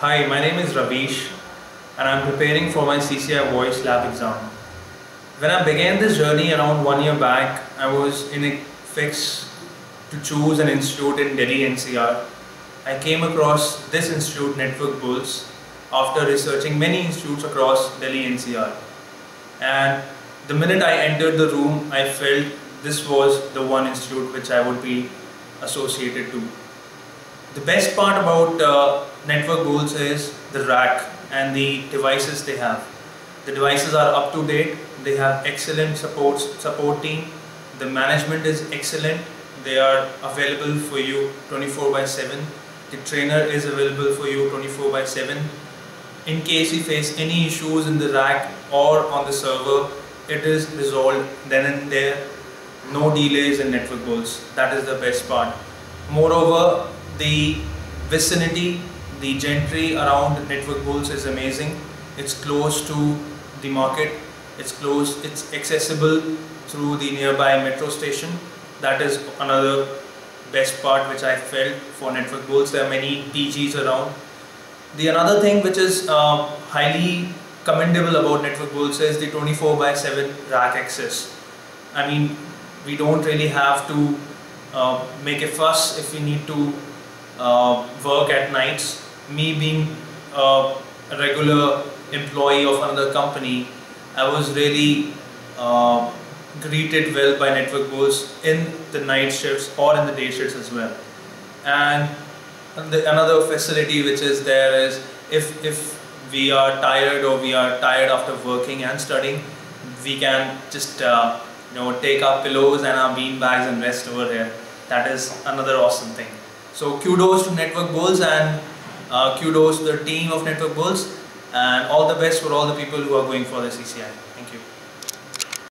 Hi, my name is Ravish and I'm preparing for my CCIE Voice Lab exam. When I began this journey around one year back, I was in a fix to choose an institute in Delhi NCR. I came across this institute, Network Bulls, after researching many institutes across Delhi NCR. And the minute I entered the room, I felt this was the one institute which I would be associated to. The best part about uh, Network Bulls is the rack and the devices they have. The devices are up to date, they have excellent support, support team, the management is excellent, they are available for you 24 by 7, the trainer is available for you 24 by 7. In case you face any issues in the rack or on the server, it is resolved then and there, no delays in Network Bulls. That is the best part. Moreover, the vicinity, the gentry around Network Bulls is amazing. It's close to the market, it's close, it's accessible through the nearby metro station. That is another best part which I felt for Network Bulls. There are many TGs around. The another thing which is uh, highly commendable about Network Bulls is the 24 by 7 rack access. I mean, we don't really have to uh, make a fuss if we need to uh, work at nights. Me being a regular employee of another company, I was really uh, greeted well by Network Bulls in the night shifts or in the day shifts as well. And the, another facility which is there is if, if we are tired or we are tired after working and studying, we can just uh, you know take our pillows and our bean bags and rest over here. That is another awesome thing. So kudos to Network Bulls and uh, kudos to the team of Network Bulls and all the best for all the people who are going for the CCIE. Thank you.